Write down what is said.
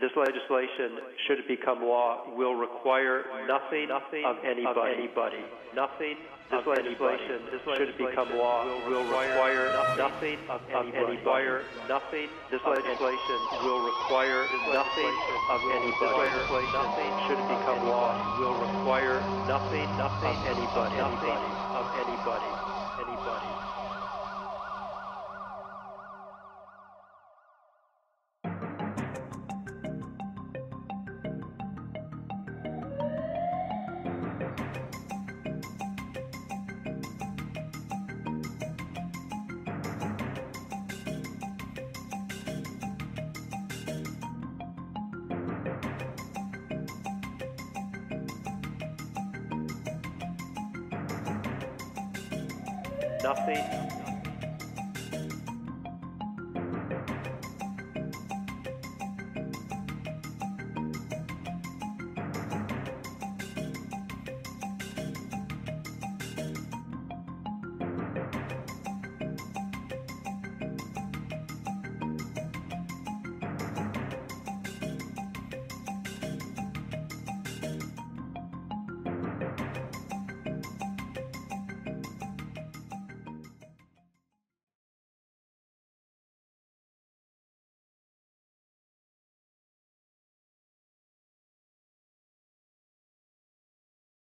This legislation, should it become law, will require nothing, nothing of anybody. anybody. Nothing this legislation, this should it become law, will require nothing of anybody. Require nothing. This legislation will require nothing of anybody. Nothing should it become law will require nothing, nothing of anybody. Nothing of anybody. Anybody. Nothing